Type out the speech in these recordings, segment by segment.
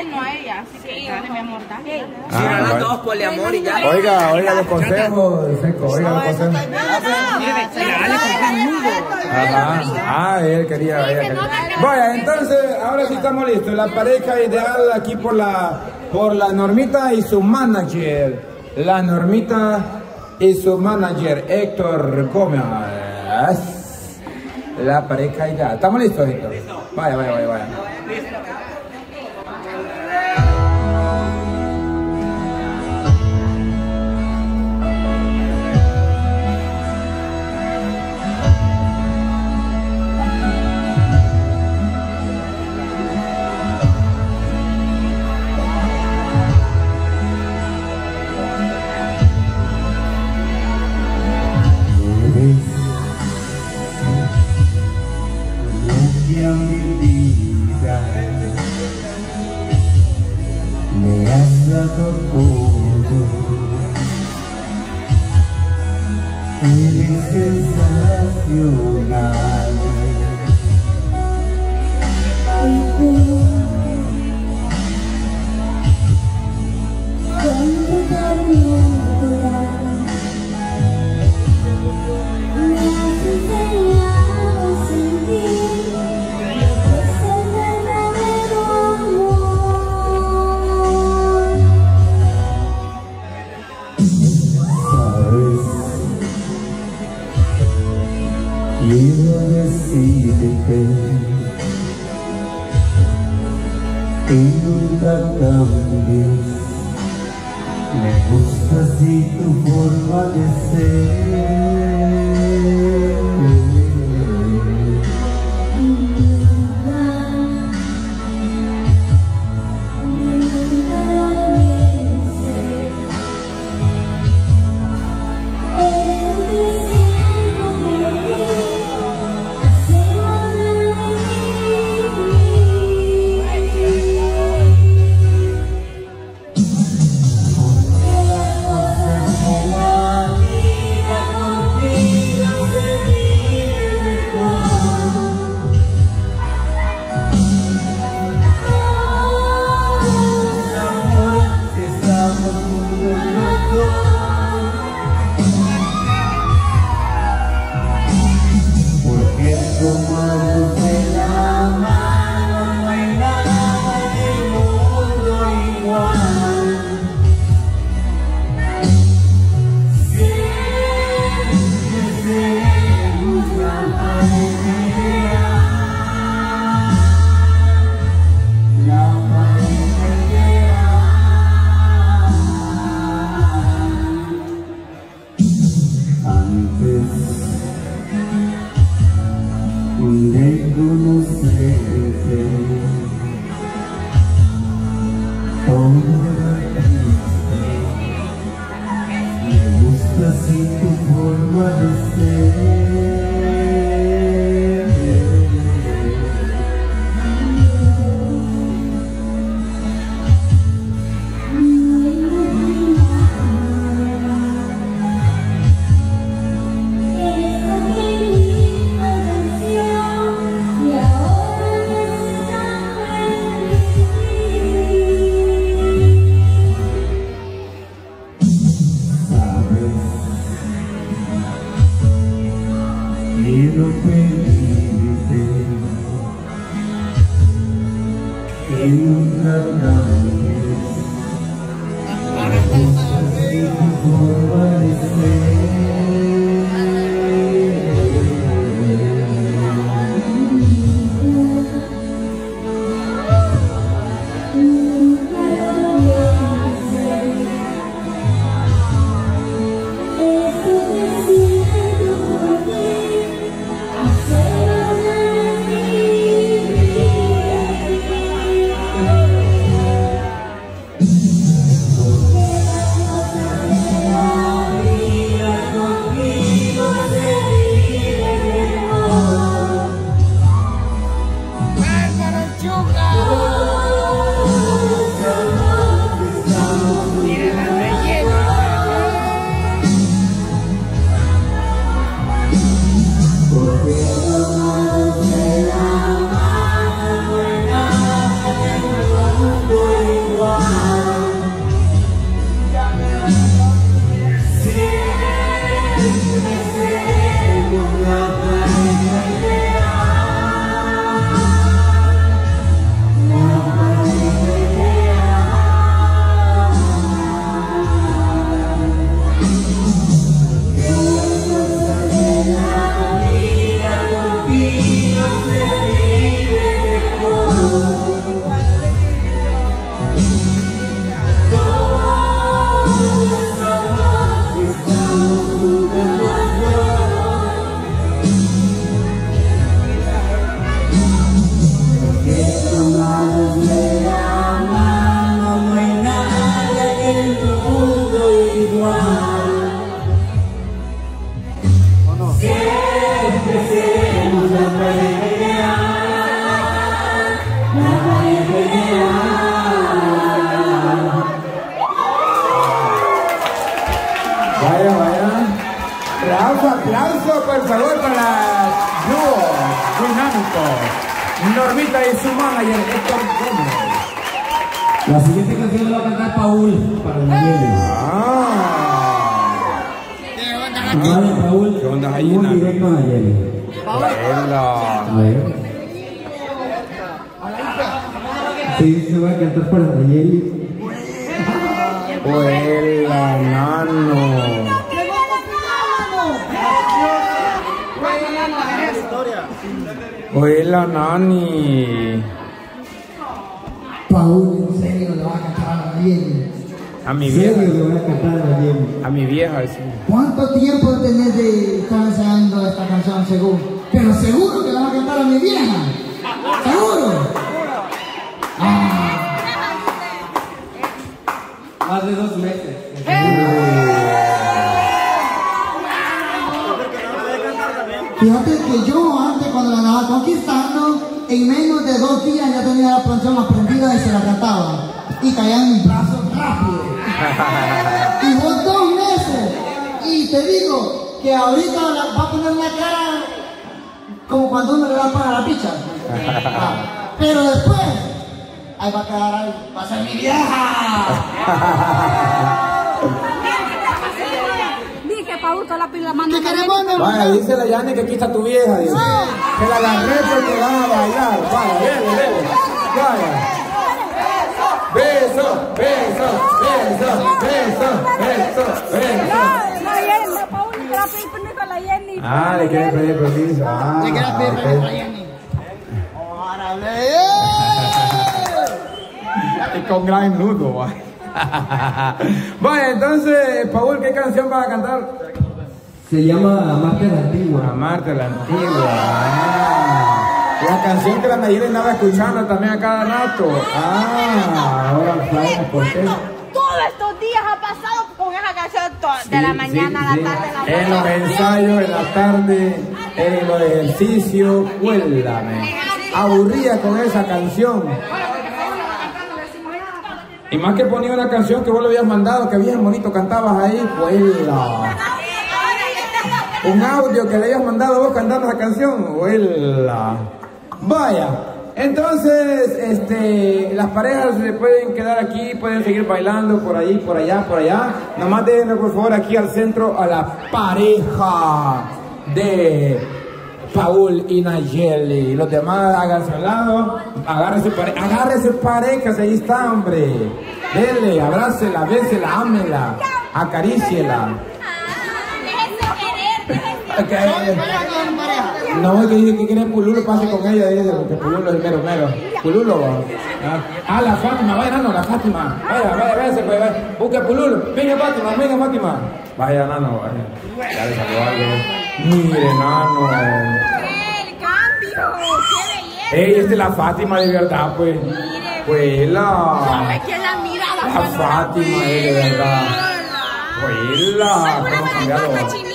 él, no a ella. Así que dale, mi amor, dale. Ah, Si eran las dos poliamor y ya. Oiga, oiga los consejos, Seco, oiga los consejos. Ajá. Ah, él quería, ella quería. Vaya, entonces, ahora sí estamos listos. La pareja ideal aquí por la, por la Normita y su manager. La Normita y su manager, Héctor Gómez. La pareja ideal. ¿Estamos listos, Héctor? Vaya, vaya, vaya, vaya. Nunca cambies. Me gusta así tu forma de ser. Normita y su manager, Héctor Gómez. La siguiente canción la va a cantar Paul para Nayeli. Ah. Vale, Paul. ¿Qué onda, Un gallina? directo a Nayeli. A ver. Sí, se va a cantar para Nayeli. Hola, nano. Hola, nani. Paul, en serio, le va a cantar a Nayeli. A mi En serio vieja. le va a cantar a Nayeli. A mi vieja, sí. ¿Cuánto tiempo tenés de estar ensayando esta canción según? Pero seguro que la va a cantar a mi vieja. ¿Seguro? Más de dos meses. Fíjate que yo la andaba conquistando, en menos de dos días ya tenía la canción aprendida y se la cantaba. Y caía en mis brazos rápido. Y vos dos meses. Y te digo que ahorita la- va a poner una cara como cuando uno le da para la picha. Ah, Pero después, ahí va a quedar ahí, va a ser mi vieja. Paul, que la pila manda. ¿Qué queremos, mi Vaya, dice la Yani que aquí está tu vieja, dice. Que la agarré porque van a bailar. Vaya, dele, dele. Vaya. Beso, beso, beso, beso, beso, beso. La Jenny, Paul, que la pila permiso a la Jenny. Ah, le quiere pedir permiso. Ah, ¿Qué quieres pedir permiso a Jenny? ¡Órale! Y con gran nudo, va. Vaya, entonces, Paul, ¿qué canción vas a cantar? Se llama Amarte la Antigua. Amarte la antigua. Ah, la canción que la Nayeli andaba escuchando también a cada rato. Ah, ahora sabemos por qué. Todos estos días ha pasado con esa canción de la Sí, mañana a la tarde, a la En los ensayos, en la tarde, en los ejercicios, cuélame. Aburría con esa canción. Y más que ponía una canción que vos le habías mandado, que bien bonito cantabas ahí, cuela. Un audio que le habías mandado vos cantando esa canción, cuela. Vaya. Entonces, este, las parejas se pueden quedar aquí, pueden seguir bailando por ahí, por allá, por allá. Nomás déjenme por favor aquí al centro a la pareja de Paul y Nayeli. Los demás háganse a un lado, agárrese, pare agárrese parejas, ahí está, hombre. Dele, abrácela, bésela, ámela, acaríciela. Ok. No, que dice que quiere Pululo, pase con ella, dice, porque Pululo es el mero mero. Pululo, ah, ah, la Fátima, vaya, nano, la Fátima. Vaya, vaya, vaya, pues, vaya. Busque Pululo. Venga, Fátima, venga, Fátima. Vaya, nano, vaya. Ya le salió algo. Mire, nano. ¡El cambio! ¡Qué belleza! Ey, esta es la Fátima de verdad, pues. Pues la. ¿Quién la mira? La Fátima es de verdad. Pues la. ¿Cómo cambiado?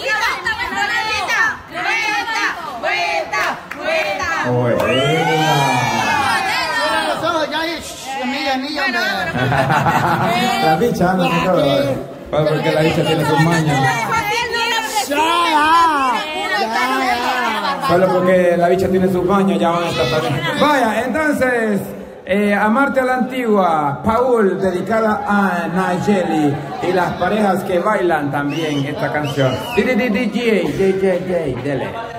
Pues la. Eso, ya es milla, milla, hombre. La bicha, sé qué. Pues porque la bicha tiene sus mañas. Solo porque la bicha tiene sus baños, ya van a estar. Vaya, entonces, eh, Amarte a la Antigua, Paul, dedicada a Nayeli y las parejas que bailan también esta canción. DJ, DJ, DJ, dele.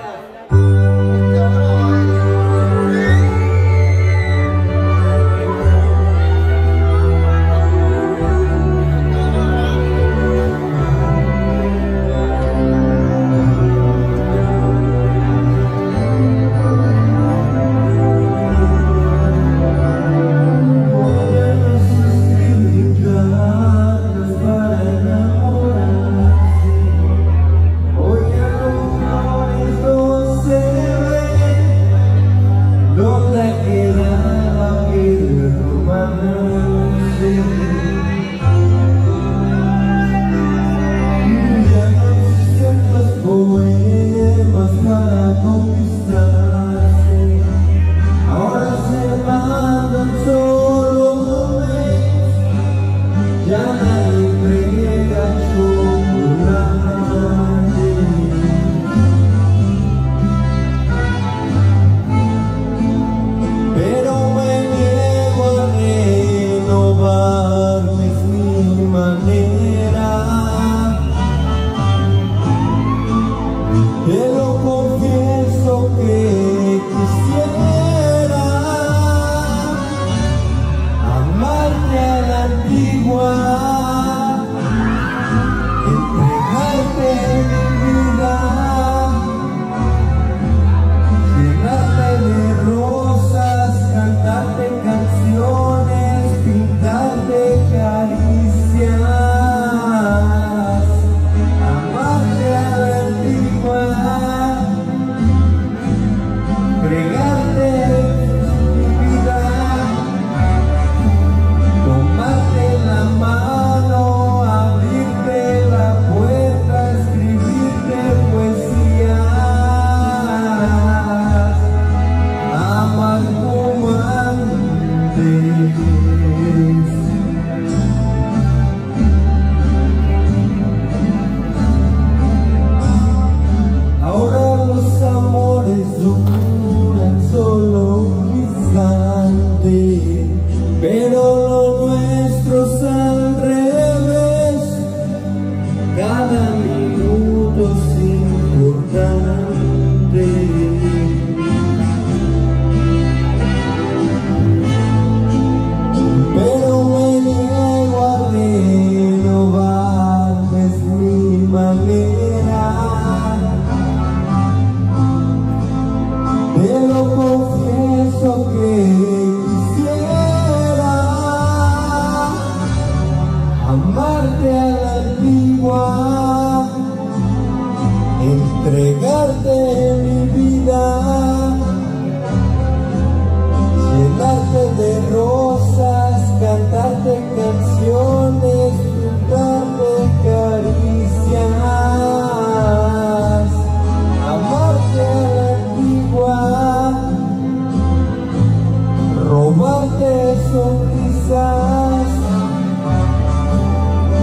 Robarte sonrisas,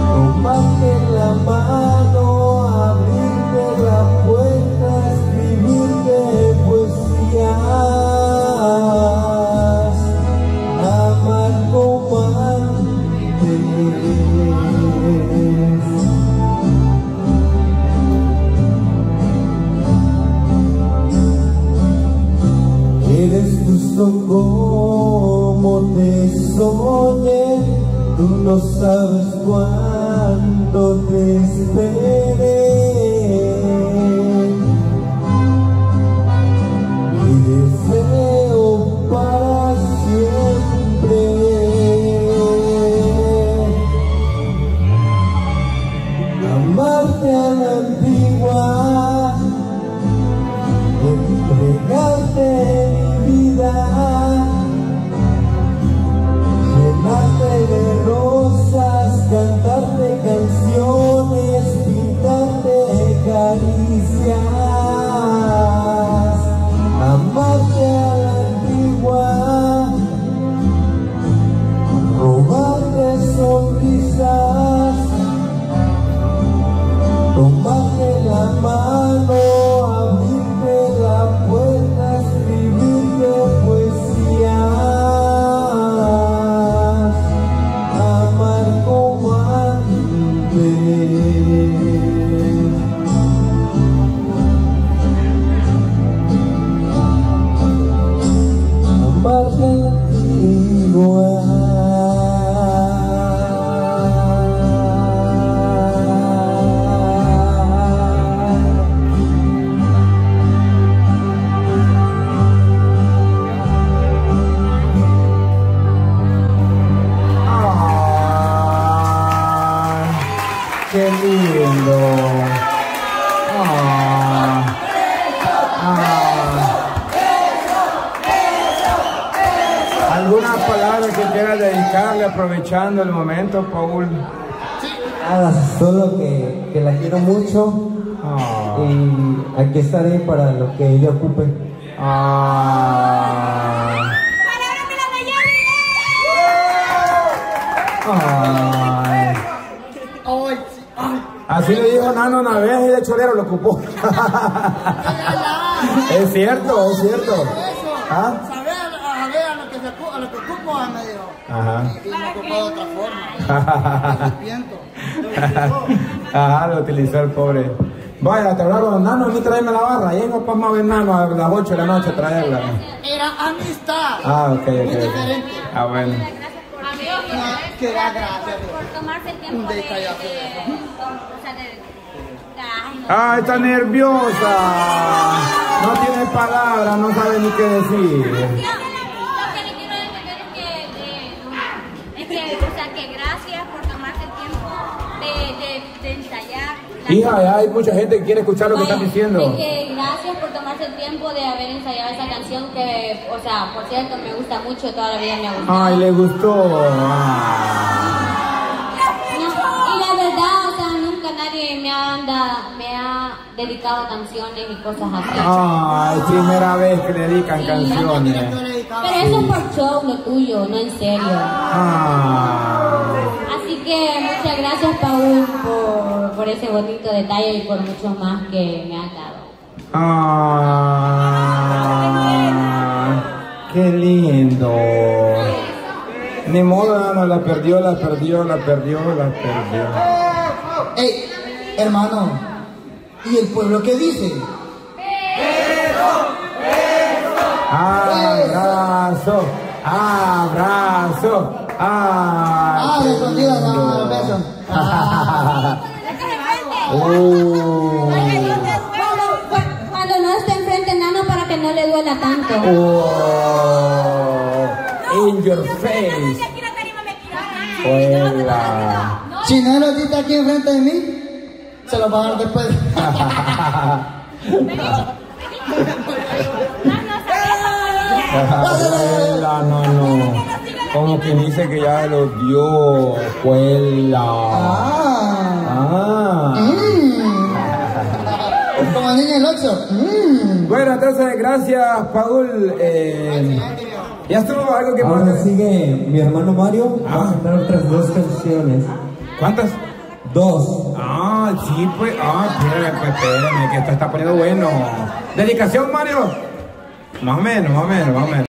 tomarte la mano, tú no sabes cuánto te esperé. Indonesia Paul? Nada, solo que, que la quiero mucho Ah, y aquí estaré para lo que ella ocupe. ah, ay. Así le dijo Nano una vez y de cholero lo ocupó. es cierto, es cierto. ¿Ah? Saber a ver a lo que se ocu- a lo me dijo. Ajá. Y me ocupó de otra forma. Arrepiento. Ajá, lo utilizó el pobre. Vaya, te hablaron, Nano, ni tráeme la barra. Y ahí no vamos a ver Nano a las 8 de la noche a traerla. Era amistad. Ah, ok, Muy ok. diferente. Ah, bueno. No, que da gracias. por tomarse el tiempo de, de, detalle. o sea, de, ay, no. Ah, está nerviosa. No tiene palabras, no sabe ni qué decir. Hija, hay mucha gente que quiere escuchar lo que estás diciendo. Es que gracias por tomarse el tiempo de haber ensayado esa canción que, o sea, por cierto, me gusta mucho, toda la vida me ha gustado. Ay, le gustó. Ah. No, y la verdad, o sea, nunca nadie me anda, me ha dedicado canciones y cosas así. Ay, primera vez que le dedican canciones. Pero eso es por show, lo tuyo, no en serio. Ah. Así que muchas gracias, Paul, por, ese bonito detalle y por mucho más que me has dado. Ah. Qué lindo. Ni modo, no, la perdió, la perdió, la perdió, la perdió. Ey, hermano, ¿y el pueblo qué dice? Abrazo, abrazo, Ah, de escondida, no. Ah, Uh, Cuando, cuando no esté enfrente nano para que no le duela tanto. oh, in your face. Hola. si no lo diste aquí enfrente de mí, se lo va a dar después. Hola, no, no. Como que dice que ya lo dio. Hola. Ah, Ah. El Oxxo. Mm. Bueno, entonces, gracias, Paul. Eh, ya estuvo algo que Ahora sigue mi hermano Mario. Va a cantar otras dos canciones. ¿Cuántas? Dos. Ah, sí, pues. Ah, espérame, pues, espérame, que esto está poniendo bueno. Dedicación, Mario. Más o menos, más o menos, más o menos.